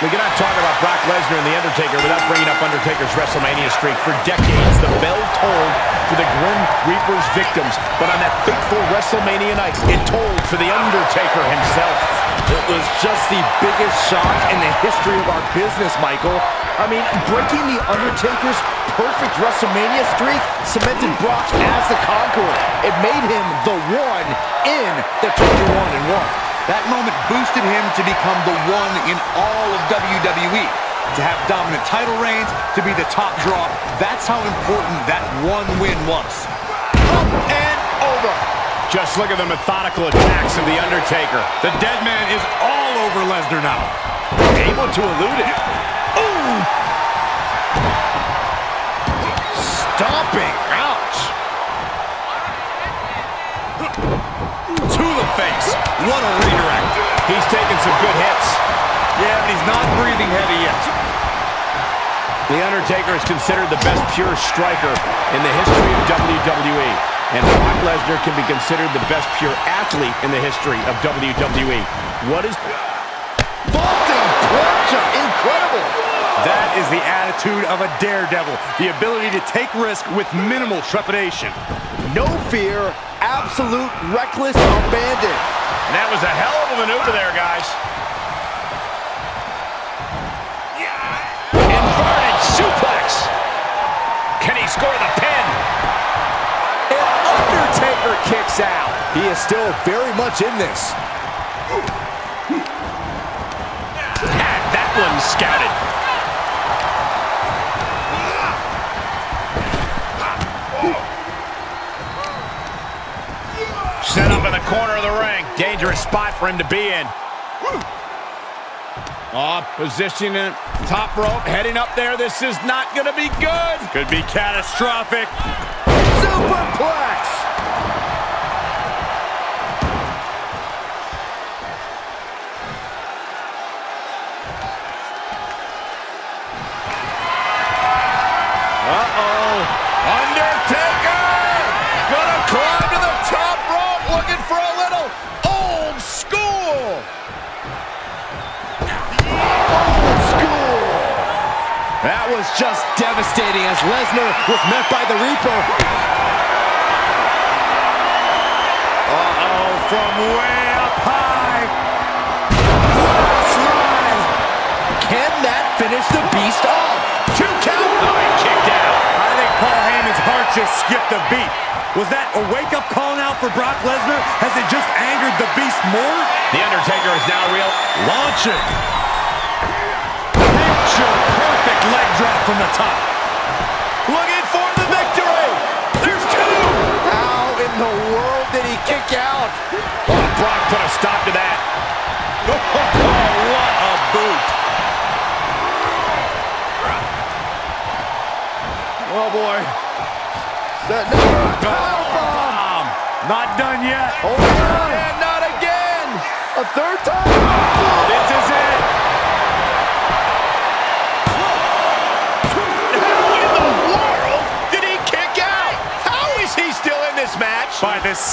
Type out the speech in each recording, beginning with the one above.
We cannot talk about Brock Lesnar and The Undertaker without bringing up Undertaker's WrestleMania streak. For decades, the bell tolled for the Grim Reaper's victims, but on that fateful WrestleMania night, it tolled for The Undertaker himself. It was just the biggest shock in the history of our business, Michael. I mean, breaking The Undertaker's perfect WrestleMania streak cemented Brock as the conqueror. It made him the one in the 21 and 1. That moment boosted him to become the one in all of WWE. To have dominant title reigns, to be the top draw, that's how important that one win was. Up and over. Just look at the methodical attacks of The Undertaker. The dead man is all over Lesnar now. Able to elude it. Ooh! Stomping. Ouch. What a redirect. He's taking some good hits. Yeah, but he's not breathing heavy yet. The Undertaker is considered the best pure striker in the history of WWE. And Brock Lesnar can be considered the best pure athlete in the history of WWE. What is... Vaulting plancha. Incredible. That is the attitude of a daredevil. The ability to take risk with minimal trepidation. No fear. Absolute reckless abandon. And that was a hell of a maneuver there, guys. Yeah. Inverted suplex. Can he score the pin? And Undertaker kicks out. He is still very much in this. Had that one scouted. Corner of the ring. Dangerous spot for him to be in. Oh, positioning top rope, heading up there. This is not going to be good. Could be catastrophic. Superplex. That was just devastating as Lesnar was met by the Reaper. Uh-oh, from way up high. Slide. Can that finish the beast off? Two count. Kicked out. I think Paul Heyman's heart just skipped a beat. Was that a wake-up call now for Brock Lesnar? Has it just angered the beast more? The Undertaker is now real. Launching. Drop from the top. Looking for the victory. There's two. How in the world did he kick out? Oh, Brock put a stop to that. Oh, what a boot. Oh boy. That Not done yet. On. And not again. A third time.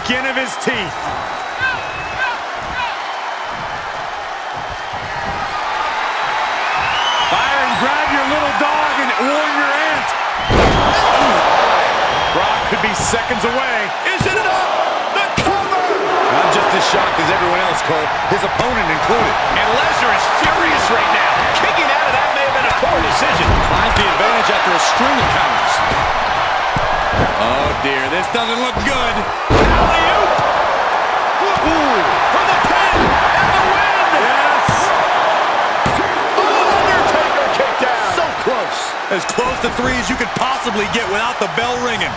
Skin of his teeth. And grab your little dog and warn your aunt. Brock could be seconds away. Is it enough? The cover. I'm just as shocked as everyone else, Cole. His opponent included. And Lesnar is furious right now. Kicking out of that may have been a poor decision. Finds the advantage after a string of counters. Oh dear, this doesn't look good. Alley-oop. Ooh, for the pin and the win. Yes. Oh, Undertaker kicked out. So close. As close to three as you could possibly get without the bell ringing.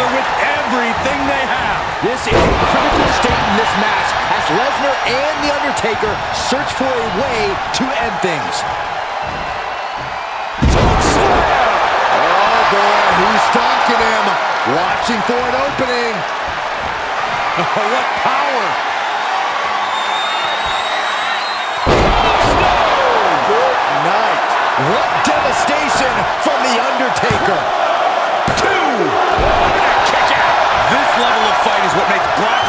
Other with everything they have. This is a critical state in this match as Lesnar and The Undertaker search for a way to end things. Oh boy, he's stalking him. Watching for an opening. what power. Good night. What devastation from The Undertaker.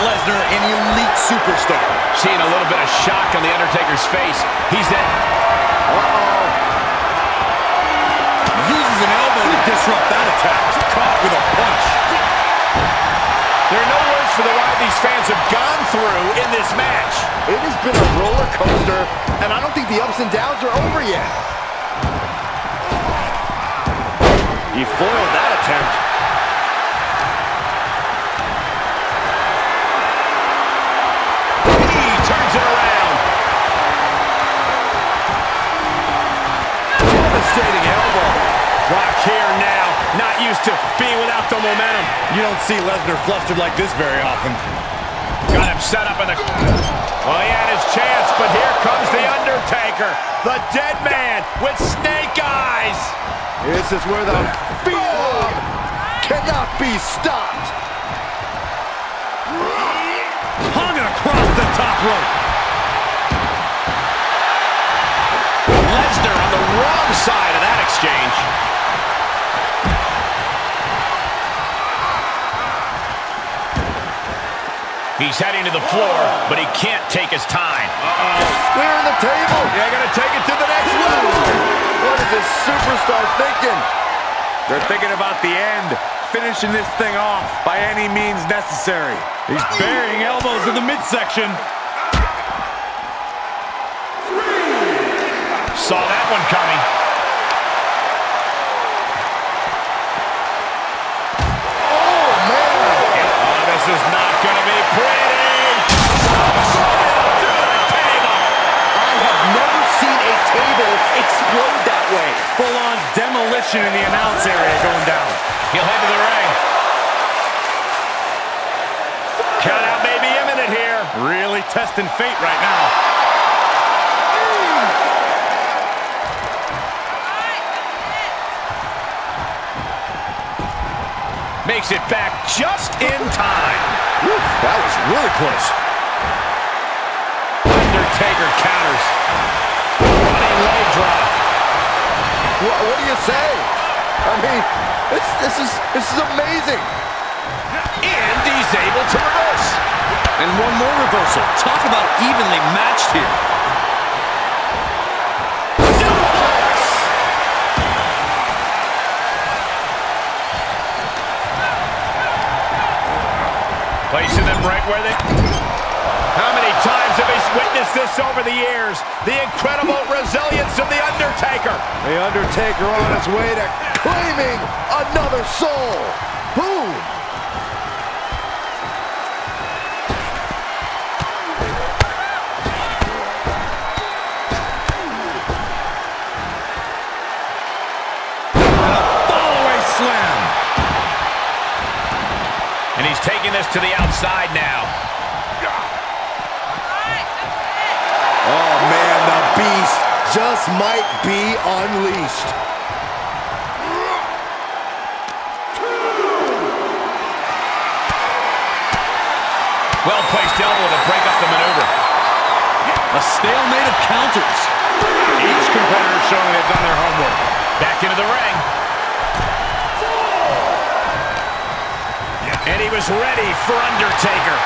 Lesnar an elite superstar. Seeing a little bit of shock on The Undertaker's face. He's that... Uh-oh. Uses an elbow to disrupt that attack. Caught with a punch. There are no words for the ride these fans have gone through in this match. It has been a roller coaster, and I don't think the ups and downs are over yet. He foiled that attempt. Used to being without the momentum. You don't see Lesnar flustered like this very often. Got him set up in the... Well, he had his chance, but here comes The Undertaker, the dead man with snake eyes. This is where the field cannot be stopped. Hung across the top rope. Lesnar on the wrong side of that exchange. He's heading to the floor, but he can't take his time. Uh-oh. Clearing the table. Yeah, gonna take it to the next level. What is this superstar thinking? They're thinking about the end, finishing this thing off by any means necessary. He's burying elbows in the midsection. Three. Saw that one coming. Really testing fate right now. Makes it back just in time. Whew, that was really close. Undertaker counters. Running leg drop. What, what do you say? I mean, this, this is this is amazing. And he's able to reverse. And one more reversal. Talk about evenly matched here. Placing them right where they... How many times have we witnessed this over the years? The incredible resilience of The Undertaker. The Undertaker on his way to claiming another soul. Boom. This to the outside now. Oh, man, the beast just might be unleashed. Well-placed elbow to break up the maneuver. A stalemate of counters. Each competitor showing they've done their homework. Back into the ring. Was ready for Undertaker.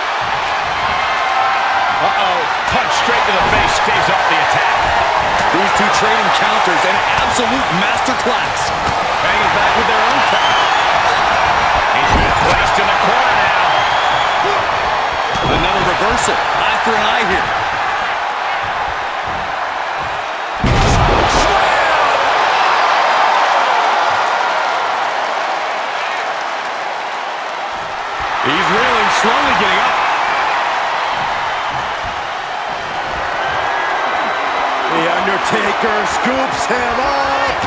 Uh-oh. Punch straight to the face stays off the attack. These two trading counters, an absolute masterclass. Hanging back with their own count. He's been placed in the corner now. Another reversal. Eye for an eye here. Slowly getting up. The Undertaker scoops him up.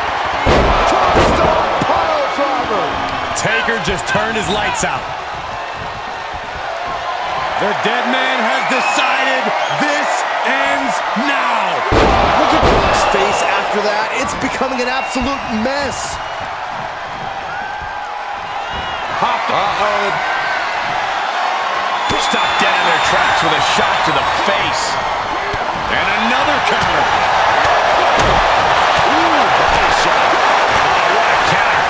Tombstone pile driver. Taker just turned his lights out. The dead man has decided this ends now. Look at Brock's face after that. It's becoming an absolute mess. Uh-oh. Stopped dead in their tracks with a shot to the face. And another counter. Ooh, body shot. Oh, what a counter.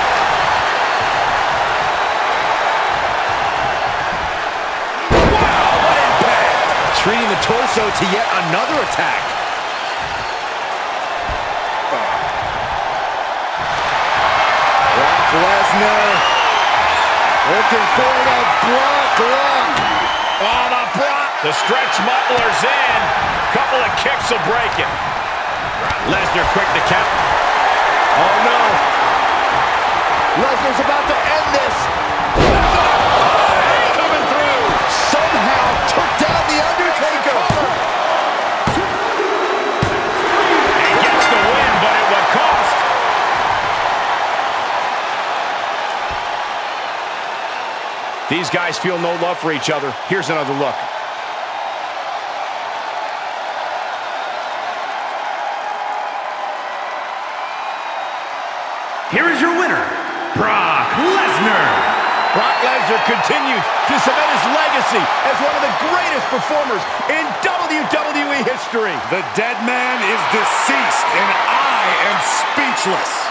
Wow, the torso to yet another attack. Brock Lesnar looking for the Brock lock. Oh, the Brock. The stretch muffler's in. Couple of kicks will break it. Lesnar quick to count. Oh, no. Lesnar's about to end this. These guys feel no love for each other. Here's another look. Here is your winner, Brock Lesnar. Brock Lesnar continues to cement his legacy as one of the greatest performers in WWE history. The dead man is deceased, and I am speechless.